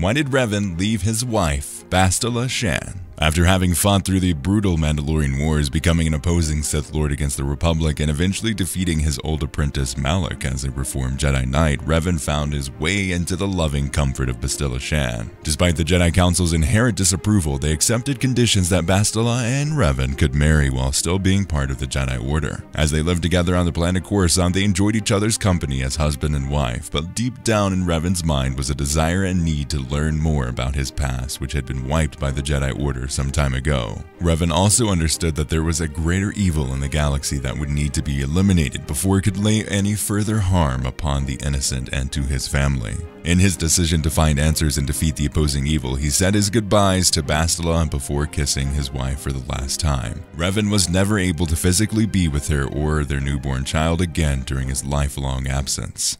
Why did Revan leave his wife, Bastila Shan? After having fought through the brutal Mandalorian Wars, becoming an opposing Sith Lord against the Republic, and eventually defeating his old apprentice Malak as a reformed Jedi Knight, Revan found his way into the loving comfort of Bastila Shan. Despite the Jedi Council's inherent disapproval, they accepted conditions that Bastila and Revan could marry while still being part of the Jedi Order. As they lived together on the planet Coruscant, they enjoyed each other's company as husband and wife, but deep down in Revan's mind was a desire and need to learn more about his past, which had been wiped by the Jedi Order some time ago. Revan also understood that there was a greater evil in the galaxy that would need to be eliminated before it could lay any further harm upon the innocent and to his family. In his decision to find answers and defeat the opposing evil, he said his goodbyes to Bastila before kissing his wife for the last time. Revan was never able to physically be with her or their newborn child again during his lifelong absence.